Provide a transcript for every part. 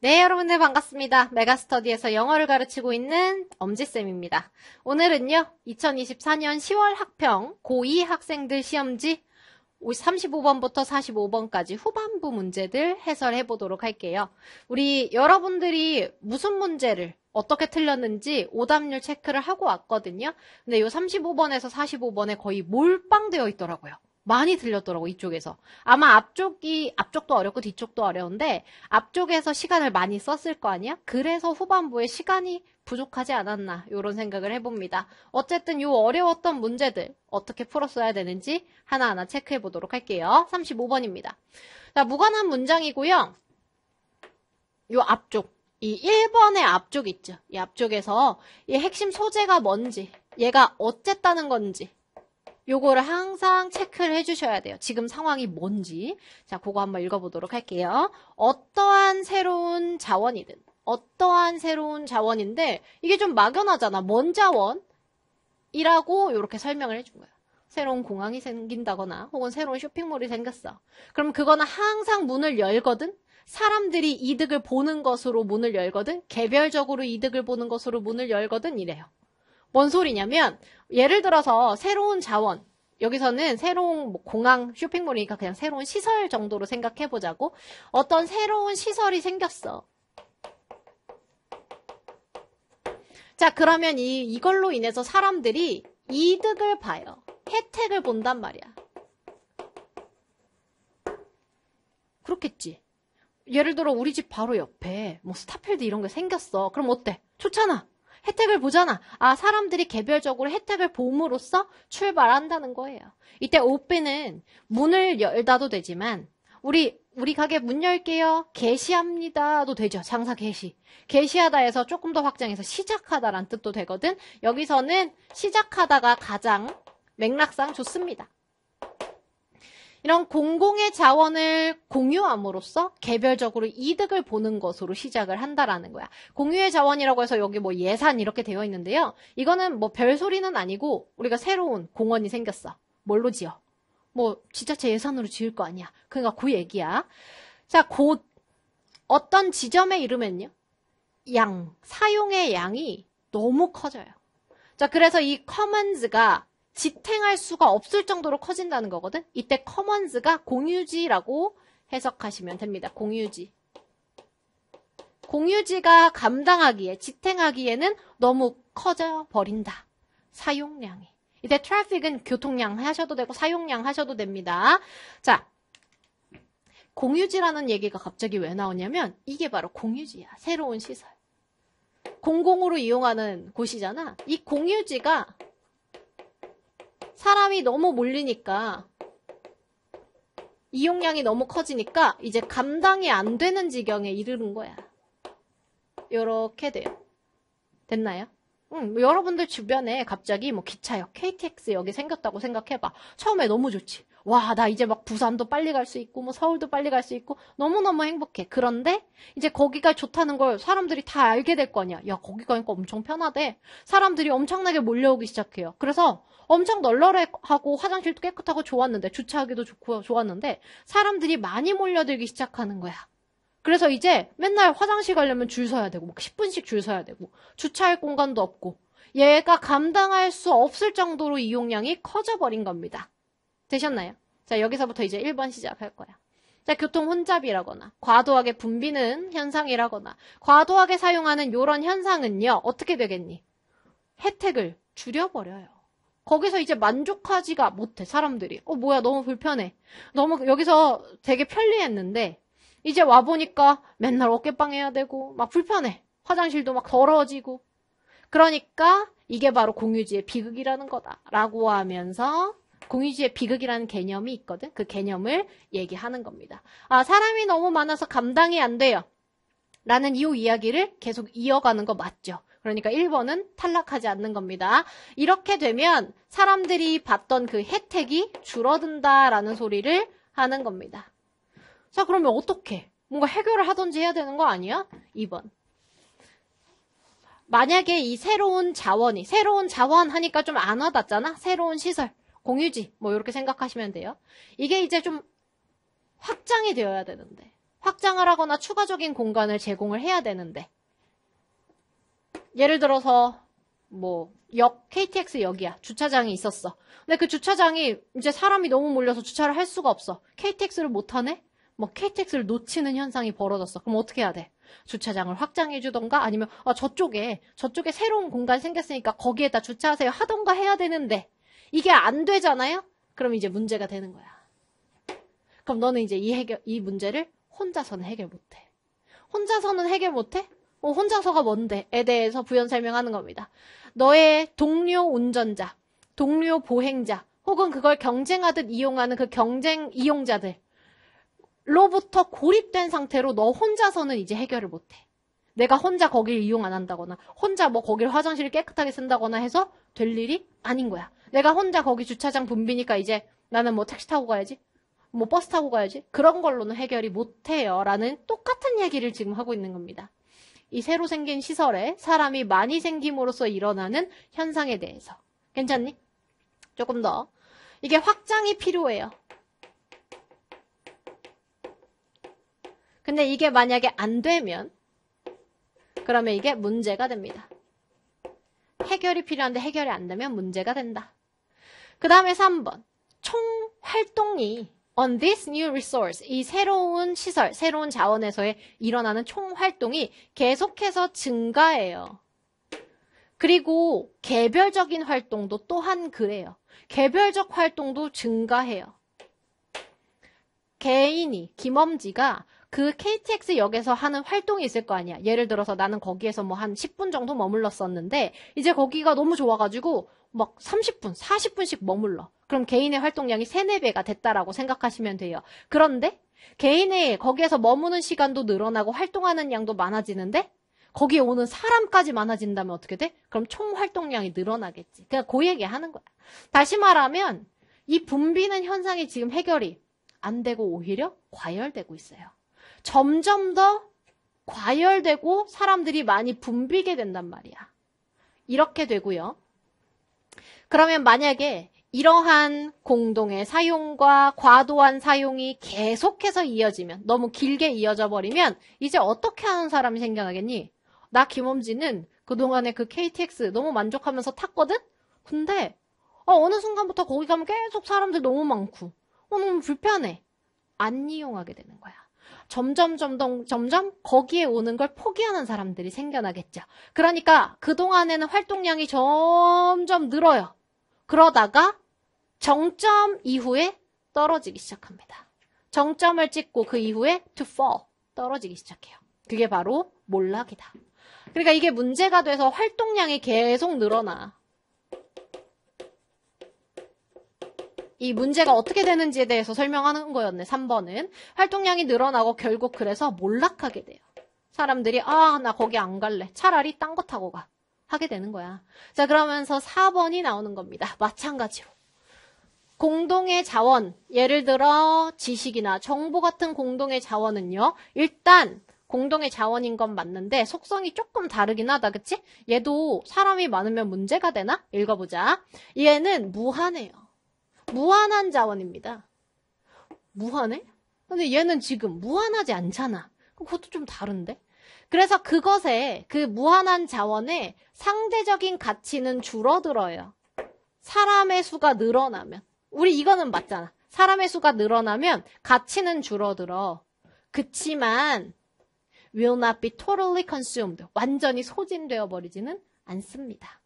네, 여러분들 반갑습니다. 메가스터디에서 영어를 가르치고 있는 엄지쌤입니다. 오늘은요, 2024년 10월 학평 고2 학생들 시험지 35번부터 45번까지 후반부 문제들 해설해 보도록 할게요. 우리 여러분들이 무슨 문제를 어떻게 틀렸는지 오답률 체크를 하고 왔거든요. 근데 이 35번에서 45번에 거의 몰빵되어 있더라고요. 많이 들렸더라고 이쪽에서. 아마 앞쪽이 앞쪽도 어렵고 뒤쪽도 어려운데 앞쪽에서 시간을 많이 썼을 거 아니야? 그래서 후반부에 시간이 부족하지 않았나 이런 생각을 해봅니다. 어쨌든 요 어려웠던 문제들 어떻게 풀었어야 되는지 하나하나 체크해 보도록 할게요. 35번입니다. 자 무관한 문장이고요. 요 앞쪽 이 1번의 앞쪽 있죠? 이 앞쪽에서 이 핵심 소재가 뭔지 얘가 어쨌다는 건지 요거를 항상 체크를 해주셔야 돼요. 지금 상황이 뭔지. 자, 그거 한번 읽어보도록 할게요. 어떠한 새로운 자원이든, 어떠한 새로운 자원인데, 이게 좀 막연하잖아. 뭔 자원? 이라고 이렇게 설명을 해준 거예요. 새로운 공항이 생긴다거나, 혹은 새로운 쇼핑몰이 생겼어. 그럼 그거는 항상 문을 열거든? 사람들이 이득을 보는 것으로 문을 열거든? 개별적으로 이득을 보는 것으로 문을 열거든? 이래요. 뭔 소리냐면 예를 들어서 새로운 자원 여기서는 새로운 뭐 공항 쇼핑몰이니까 그냥 새로운 시설 정도로 생각해 보자고 어떤 새로운 시설이 생겼어. 자 그러면 이 이걸로 인해서 사람들이 이득을 봐요. 혜택을 본단 말이야. 그렇겠지. 예를 들어 우리 집 바로 옆에 뭐 스타필드 이런 게 생겼어. 그럼 어때? 좋잖아. 혜택을 보잖아. 아, 사람들이 개별적으로 혜택을 봄으로써 출발한다는 거예요. 이때 오페는 문을 열다도 되지만 우리 우리 가게 문 열게요. 개시합니다도 되죠. 장사 개시. 개시하다 해서 조금 더 확장해서 시작하다란 뜻도 되거든. 여기서는 시작하다가 가장 맥락상 좋습니다. 이런 공공의 자원을 공유함으로써 개별적으로 이득을 보는 것으로 시작을 한다라는 거야. 공유의 자원이라고 해서 여기 뭐 예산 이렇게 되어 있는데요. 이거는 뭐 별소리는 아니고 우리가 새로운 공원이 생겼어. 뭘로 지어? 뭐 지자체 예산으로 지을 거 아니야. 그러니까 그 얘기야. 자, 곧 어떤 지점에 이르면요. 양, 사용의 양이 너무 커져요. 자, 그래서 이 커먼즈가 지탱할 수가 없을 정도로 커진다는 거거든. 이때 커먼즈가 공유지라고 해석하시면 됩니다. 공유지. 공유지가 감당하기에, 지탱하기에는 너무 커져 버린다. 사용량이. 이때 트래픽은 교통량 하셔도 되고 사용량 하셔도 됩니다. 자, 공유지라는 얘기가 갑자기 왜 나오냐면 이게 바로 공유지야. 새로운 시설. 공공으로 이용하는 곳이잖아. 이 공유지가 사람이 너무 몰리니까 이용량이 너무 커지니까 이제 감당이 안 되는 지경에 이르는 거야. 이렇게 돼요. 됐나요? 응, 뭐 여러분들 주변에 갑자기 뭐 기차역, KTX 여기 생겼다고 생각해봐. 처음에 너무 좋지. 와, 나 이제 막 부산도 빨리 갈 수 있고, 뭐 서울도 빨리 갈 수 있고, 너무너무 행복해. 그런데 이제 거기가 좋다는 걸 사람들이 다 알게 될 거 아니야. 야, 거기 가니까 엄청 편하대. 사람들이 엄청나게 몰려오기 시작해요. 그래서 엄청 널널하고 화장실도 깨끗하고 좋았는데 주차하기도 좋고 좋았는데 사람들이 많이 몰려들기 시작하는 거야. 그래서 이제 맨날 화장실 가려면 줄 서야 되고 막 10분씩 줄 서야 되고 주차할 공간도 없고 얘가 감당할 수 없을 정도로 이용량이 커져버린 겁니다. 되셨나요? 자 여기서부터 이제 1번 시작할 거야. 자, 교통 혼잡이라거나 과도하게 붐비는 현상이라거나 과도하게 사용하는 이런 현상은요 어떻게 되겠니? 혜택을 줄여버려요. 거기서 이제 만족하지가 못해, 사람들이. 어, 뭐야, 너무 불편해. 너무, 여기서 되게 편리했는데, 이제 와 보니까 맨날 어깨빵 해야 되고, 막 불편해. 화장실도 막 더러워지고. 그러니까, 이게 바로 공유지의 비극이라는 거다. 라고 하면서, 공유지의 비극이라는 개념이 있거든. 그 개념을 얘기하는 겁니다. 아, 사람이 너무 많아서 감당이 안 돼요. 라는 이 이야기를 계속 이어가는 거 맞죠? 그러니까 1번은 탈락하지 않는 겁니다. 이렇게 되면 사람들이 받던 그 혜택이 줄어든다라는 소리를 하는 겁니다. 자, 그러면 어떻게? 뭔가 해결을 하든지 해야 되는 거 아니야? 2번. 만약에 이 새로운 자원이, 새로운 자원 하니까 좀 안 와닿잖아? 새로운 시설, 공유지, 뭐 이렇게 생각하시면 돼요. 이게 이제 좀 확장이 되어야 되는데. 확장을 하거나 추가적인 공간을 제공을 해야 되는데 예를 들어서 뭐 역, KTX 역이야. 주차장이 있었어. 근데 그 주차장이 이제 사람이 너무 몰려서 주차를 할 수가 없어. KTX를 못 하네? 뭐 KTX를 놓치는 현상이 벌어졌어. 그럼 어떻게 해야 돼? 주차장을 확장해 주던가 아니면 아, 저쪽에 저쪽에 새로운 공간 생겼으니까 거기에다 주차하세요 하던가 해야 되는데 이게 안 되잖아요? 그럼 이제 문제가 되는 거야. 그럼 너는 이제 이 해결 이 문제를 혼자서는 해결 못 해. 혼자서는 해결 못 해? 어, 혼자서가 뭔데?에 대해서 부연 설명하는 겁니다. 너의 동료 운전자, 동료 보행자, 혹은 그걸 경쟁하듯 이용하는 그 경쟁 이용자들, 로부터 고립된 상태로 너 혼자서는 이제 해결을 못해. 내가 혼자 거길 이용 안 한다거나, 혼자 뭐 거길 화장실을 깨끗하게 쓴다거나 해서 될 일이 아닌 거야. 내가 혼자 거기 주차장 붐비니까 이제 나는 뭐 택시 타고 가야지. 뭐 버스 타고 가야지. 그런 걸로는 해결이 못 해요. 라는 똑같은 얘기를 지금 하고 있는 겁니다. 이 새로 생긴 시설에 사람이 많이 생김으로써 일어나는 현상에 대해서. 괜찮니? 조금 더. 이게 확장이 필요해요. 근데 이게 만약에 안 되면 그러면 이게 문제가 됩니다. 해결이 필요한데 해결이 안 되면 문제가 된다. 그 다음에 3번. 총 활동이 on this new resource 이 새로운 시설, 새로운 자원에서의 일어나는 총 활동이 계속해서 증가해요. 그리고 개별적인 활동도 또한 그래요. 개별적 활동도 증가해요. 개인이 김엄지가 그 KTX 역에서 하는 활동이 있을 거 아니야. 예를 들어서 나는 거기에서 뭐 한 10분 정도 머물렀었는데 이제 거기가 너무 좋아가지고 막 30분, 40분씩 머물러. 그럼 개인의 활동량이 3, 4배가 됐다라고 생각하시면 돼요. 그런데 개인의 거기에서 머무는 시간도 늘어나고 활동하는 양도 많아지는데 거기에 오는 사람까지 많아진다면 어떻게 돼? 그럼 총 활동량이 늘어나겠지. 그냥 그 얘기 하는 거야. 다시 말하면 이 붐비는 현상이 지금 해결이 안 되고 오히려 과열되고 있어요. 점점 더 과열되고 사람들이 많이 붐비게 된단 말이야. 이렇게 되고요. 그러면 만약에 이러한 공동의 사용과 과도한 사용이 계속해서 이어지면 너무 길게 이어져 버리면 이제 어떻게 하는 사람이 생겨나겠니? 나 김엄지는 그동안에 그 KTX 너무 만족하면서 탔거든? 근데 어, 느 순간부터 거기 가면 계속 사람들 너무 많고 어, 너무 불편해. 안 이용하게 되는 거야. 점점 점점 점점 거기에 오는 걸 포기하는 사람들이 생겨나겠죠. 그러니까 그 동안에는 활동량이 점점 늘어요. 그러다가 정점 이후에 떨어지기 시작합니다. 정점을 찍고 그 이후에 to fall 떨어지기 시작해요. 그게 바로 몰락이다. 그러니까 이게 문제가 돼서 활동량이 계속 늘어나. 이 문제가 어떻게 되는지에 대해서 설명하는 거였네. 3번은. 활동량이 늘어나고 결국 그래서 몰락하게 돼요. 사람들이 아, 나 거기 안 갈래. 차라리 딴 거 타고 가. 하게 되는 거야. 자, 그러면서 4번이 나오는 겁니다. 마찬가지로. 공동의 자원, 예를 들어 지식이나 정보 같은 공동의 자원은요. 일단 공동의 자원인 건 맞는데 속성이 조금 다르긴 하다. 그치? 얘도 사람이 많으면 문제가 되나? 읽어보자. 얘는 무한해요. 무한한 자원입니다. 무한해? 근데 얘는 지금 무한하지 않잖아. 그것도 좀 다른데? 그래서 그것에 그 무한한 자원의 상대적인 가치는 줄어들어요. 사람의 수가 늘어나면. 우리 이거는 맞잖아. 사람의 수가 늘어나면 가치는 줄어들어. 그치만 will not be totally consumed. 완전히 소진되어 버리지는 않습니다.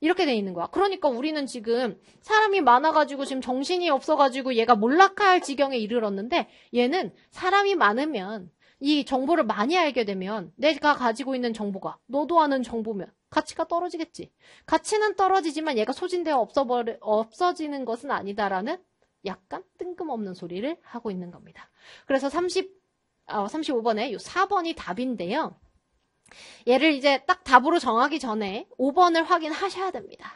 이렇게 돼 있는 거야. 그러니까 우리는 지금 사람이 많아가지고 지금 정신이 없어가지고 얘가 몰락할 지경에 이르렀는데 얘는 사람이 많으면 이 정보를 많이 알게 되면 내가 가지고 있는 정보가 너도 아는 정보면 가치가 떨어지겠지. 가치는 떨어지지만 얘가 소진되어 없어버리, 없어지는 것은 아니다라는 약간 뜬금없는 소리를 하고 있는 겁니다. 그래서 30, 어, 35번에 이 4번이 답인데요. 얘를 이제 딱 답으로 정하기 전에 5번을 확인하셔야 됩니다.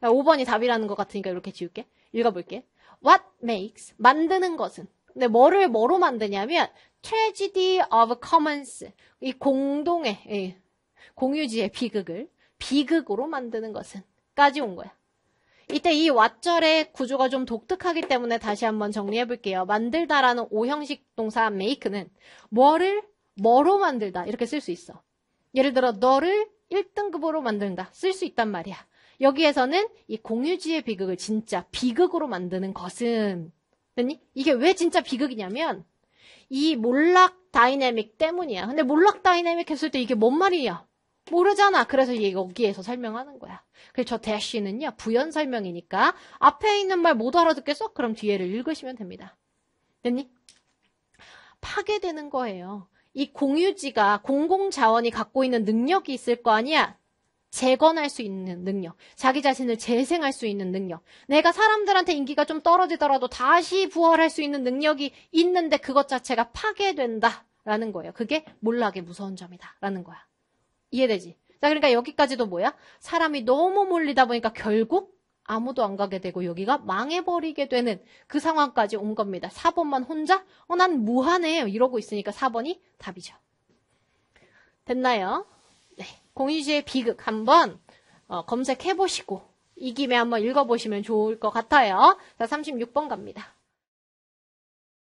5번이 답이라는 것 같으니까 이렇게 지울게. 읽어볼게. What makes 만드는 것은 근데 뭐를 뭐로 만드냐면 tragedy of commons 이 공동의 예, 공유지의 비극을 비극으로 만드는 것은 까지 온 거야. 이때 이 왓절의 구조가 좀 독특하기 때문에 다시 한번 정리해 볼게요. 만들다라는 오형식 동사 make는 뭐를 뭐로 만들다 이렇게 쓸 수 있어. 예를 들어 너를 1등급으로 만든다 쓸 수 있단 말이야. 여기에서는 이 공유지의 비극을 진짜 비극으로 만드는 것은 됐니? 이게 왜 진짜 비극이냐면 이 몰락 다이내믹 때문이야. 근데 몰락 다이내믹 했을 때 이게 뭔 말이야? 모르잖아. 그래서 여기에서 설명하는 거야. 그래서 저 대시는요, 부연 설명이니까 앞에 있는 말 못 알아듣겠어? 그럼 뒤에를 읽으시면 됩니다. 됐니? 파괴되는 거예요. 이 공유지가 공공자원이 갖고 있는 능력이 있을 거 아니야? 재건할 수 있는 능력, 자기 자신을 재생할 수 있는 능력, 내가 사람들한테 인기가 좀 떨어지더라도 다시 부활할 수 있는 능력이 있는데 그것 자체가 파괴된다라는 거예요. 그게 몰락의 무서운 점이다라는 거야. 이해되지? 자, 그러니까 여기까지도 뭐야? 사람이 너무 몰리다 보니까 결국 아무도 안 가게 되고 여기가 망해버리게 되는 그 상황까지 온 겁니다. 4번만 혼자? 어, 난 무한해. 이러고 있으니까 4번이 답이죠. 됐나요? 네. 공유지의 비극 한번 어, 검색해 보시고 이 김에 한번 읽어보시면 좋을 것 같아요. 자, 36번 갑니다.